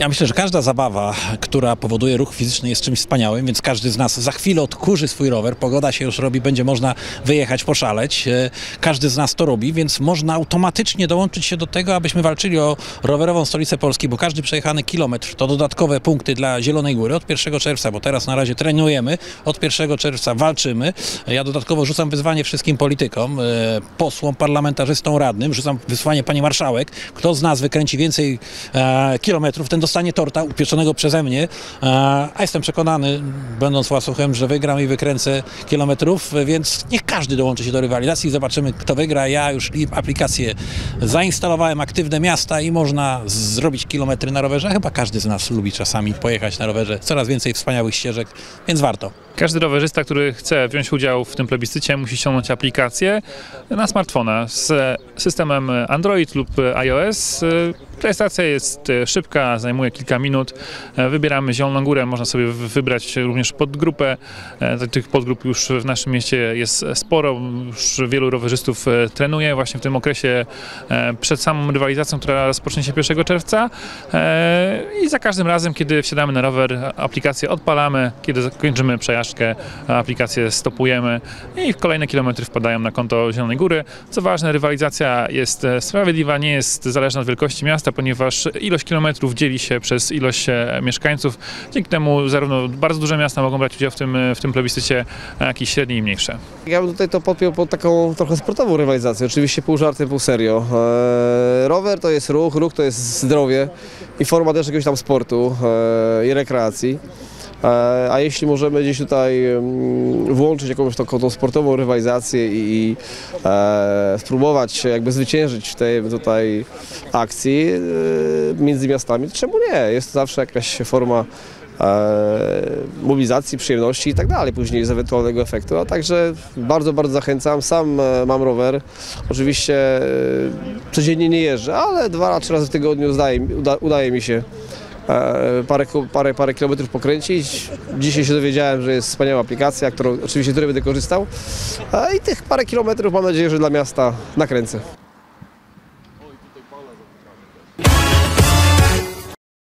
Ja myślę, że każda zabawa, która powoduje ruch fizyczny jest czymś wspaniałym, więc każdy z nas za chwilę odkurzy swój rower, pogoda się już robi, będzie można wyjechać, poszaleć. E, Każdy z nas to robi, więc można automatycznie dołączyć się do tego, abyśmy walczyli o rowerową stolicę Polski, bo każdy przejechany kilometr to dodatkowe punkty dla Zielonej Góry od 1 czerwca, bo teraz na razie trenujemy, od 1 czerwca walczymy. Ja dodatkowo rzucam wyzwanie wszystkim politykom, e, posłom, parlamentarzystom, radnym, rzucam wyzwanie pani marszałek, kto z nas wykręci więcej e, kilometrów, ten dostanie torta upieczonego przeze mnie, e, a jestem przekonany, będąc łasuchem, że wygram i wykręcę kilometrów, więc niech każdy dołączy się do rywalizacji, zobaczymy kto wygra. Ja już i aplikację zainstalowałem, aktywne miasta i można zrobić kilometry na rowerze. Chyba każdy z nas lubi czasami pojechać na rowerze, coraz więcej wspaniałych ścieżek, więc warto. Każdy rowerzysta, który chce wziąć udział w tym plebiscycie, musi ściągnąć aplikację na smartfona z systemem Android lub iOS. Rejestracja jest szybka, zajmuje kilka minut. Wybieramy Zieloną Górę, można sobie wybrać również podgrupę. Tych podgrup już w naszym mieście jest sporo, już wielu rowerzystów trenuje właśnie w tym okresie przed samą rywalizacją, która rozpocznie się 1 czerwca. I za każdym razem, kiedy wsiadamy na rower, aplikację odpalamy, kiedy kończymy przejażdżkę, aplikację stopujemy i kolejne kilometry wpadają na konto Zielonej Góry. Co ważne, rywalizacja jest sprawiedliwa, nie jest zależna od wielkości miasta, ponieważ ilość kilometrów dzieli się przez ilość e, mieszkańców. Dzięki temu zarówno bardzo duże miasta mogą brać udział w tym, w tym plebiscycie, jak i średnie i mniejsze. Ja bym tutaj to podpiął pod taką trochę sportową rywalizację, oczywiście pół żartem, pół serio. Eee, rower to jest ruch, ruch to jest zdrowie i forma też jakiegoś tam sportu i rekreacji. Eee, A jeśli możemy gdzieś tutaj mm, włączyć jakąś taką tą sportową rywalizację i, e, spróbować jakby zwyciężyć w tej tutaj akcji e, między miastami, czemu nie? Jest to zawsze jakaś forma e, mobilizacji, przyjemności i tak dalej, później z ewentualnego efektu. A także bardzo, bardzo zachęcam. Sam e, mam rower. Oczywiście e, codziennie nie jeżdżę, ale dwa, trzy razy w tygodniu uda, udaje mi się e, parę, ku- parę, parę kilometrów pokręcić. Dzisiaj się dowiedziałem, że jest wspaniała aplikacja, którą oczywiście której będę korzystał. E, I tych parę kilometrów mam nadzieję, że dla miasta nakręcę.